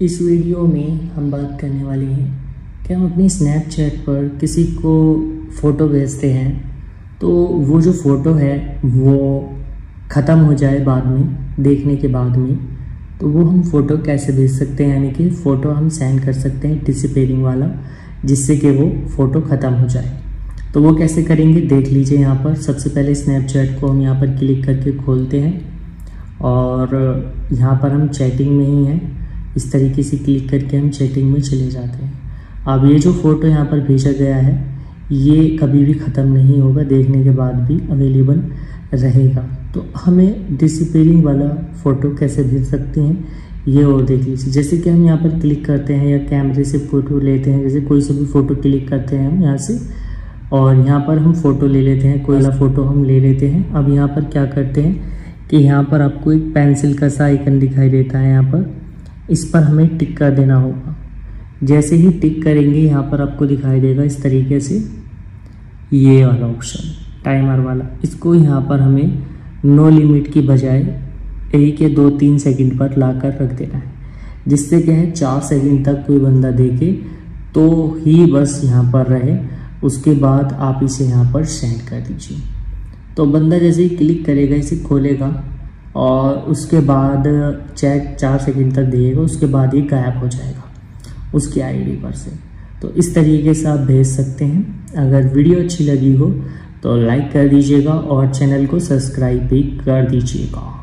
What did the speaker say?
इस वीडियो में हम बात करने वाले हैं कि हम अपनी स्नैपचैट पर किसी को फ़ोटो भेजते हैं तो वो जो फ़ोटो है, वो ख़त्म हो जाए बाद में, देखने के बाद में तो वो हम फ़ोटो कैसे भेज सकते हैं? यानी कि फ़ोटो हम सेंड कर सकते हैं डिसपेयरिंग वाला, जिससे कि वो फ़ोटो ख़त्म हो जाए। तो वो कैसे करेंगे? देख लीजिए यहाँ पर। सबसे पहले स्नैपचैट को हम यहाँ पर क्लिक करके खोलते हैं और यहाँ पर हम चैटिंग में ही हैं। इस तरीके से क्लिक करके हम चैटिंग में चले जाते हैं। अब ये जो फ़ोटो यहाँ पर भेजा गया है, ये कभी भी ख़त्म नहीं होगा, देखने के बाद भी अवेलेबल रहेगा। तो हमें डिसपेयरिंग वाला फ़ोटो कैसे भेज सकते हैं, ये और देख लीजिए। जैसे कि हम यहाँ पर क्लिक करते हैं या कैमरे से फ़ोटो लेते हैं, जैसे कोई से भी फ़ोटो क्लिक करते हैं हम यहाँ से, और यहाँ पर हम फ़ोटो ले लेते हैं, कोई सा फ़ोटो हम ले लेते हैं। अब यहाँ पर क्या करते हैं कि यहाँ पर आपको एक पेंसिल का सा आइकन दिखाई देता है यहाँ पर। इस पर हमें टिक कर देना होगा। जैसे ही टिक करेंगे, यहाँ पर आपको दिखाई देगा इस तरीके से ये वाला ऑप्शन टाइमर वाला। इसको यहाँ पर हमें नो लिमिट की बजाय एक या दो तीन सेकंड पर लाकर रख देना है। जिससे क्या है, चार सेकंड तक कोई बंदा देखे तो ही बस यहाँ पर रहे। उसके बाद आप इसे यहाँ पर सेंड कर दीजिए। तो बंदा जैसे ही क्लिक करेगा, इसे खोलेगा और उसके बाद चैट चार सेकंड तक दिएगा, उसके बाद ये गायब हो जाएगा उसकी आईडी पर से। तो इस तरीके से आप भेज सकते हैं। अगर वीडियो अच्छी लगी हो तो लाइक कर दीजिएगा और चैनल को सब्सक्राइब भी कर दीजिएगा।